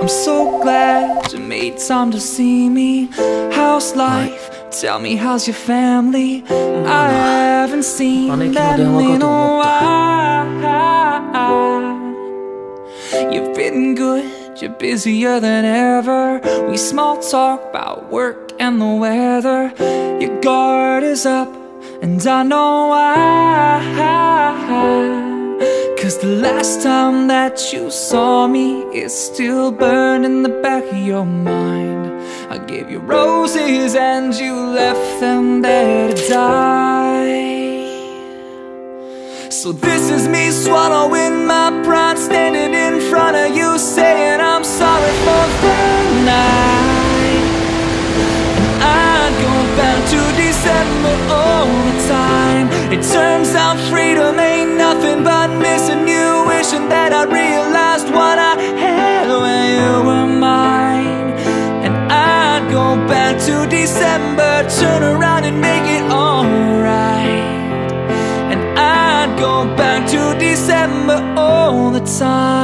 I'm so glad you made time to see me. How's life? Tell me how's your family? I haven't seen them in a while. You've been good, you're busier than ever. We small talk about work and the weather. Your guard is up, and I know why. The last time that you saw me is still burned in the back of your mind. I gave you roses and you left them there to die. So this is me swallowing my pride Standing in front of you saying I'm sorry for that night And I'd go back to December all the time It turns out nothing but missing you Wishing that I realized what I had when you were mine. And I'd go back to December Turn around and make it alright. And I'd go back to December all the time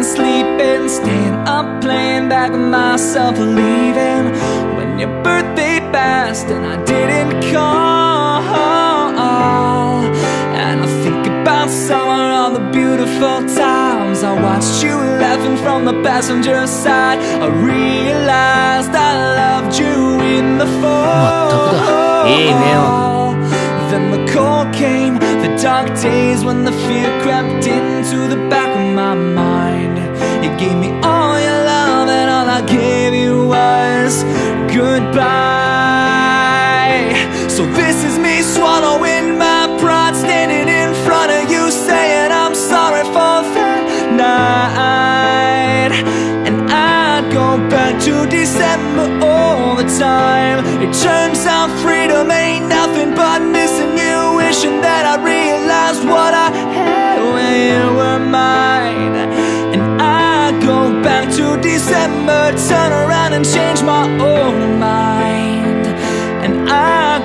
been sleeping Staying up playing back with myself leaving. When your birthday passed and I didn't call And I think about summer, all the beautiful times. I watched you laughing from the passenger side. I realized I loved you in the fall. Then the cold came, the dark days when the fear crept into the back of my mind. You gave me all your love and all I gave you was goodbye. So this is me swallowing my pride Standing in front of you saying I'm sorry for that night. And I'd go back to December all the time. It turns out freedom ain't nothing but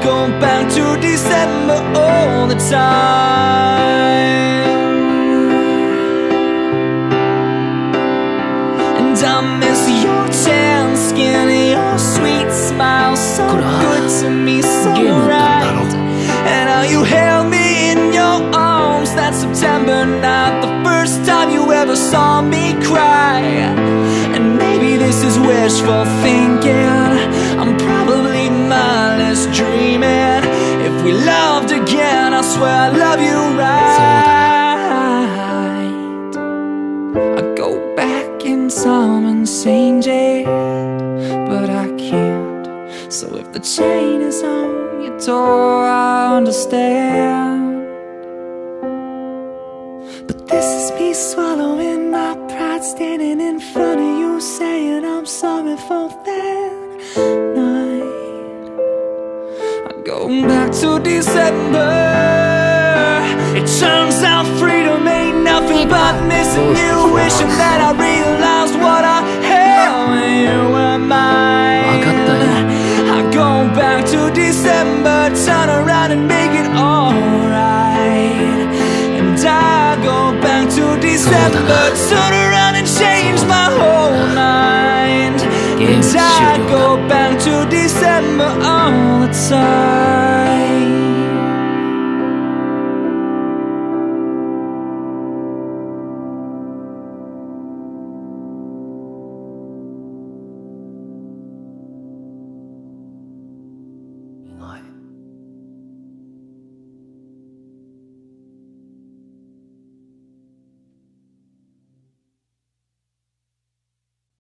go back to December all the time. And I miss your tan skin your sweet smile So good to me, so right. And how you held me in your arms that September night The first time you ever saw me cry. And maybe this is wishful thinking swear I love you right I go back in and change it, but I can't. So if the chain is on your door, I understand. But this is me swallowing my pride, standing in front of you, saying I'm sorry for that Going back to December It turns out freedom ain't nothing but missing you. Wishing that I realized what I am You were mine. I go back to December Turn around and make it alright. And I go back to December Turn around and change my whole mind. And I go back to December all the time.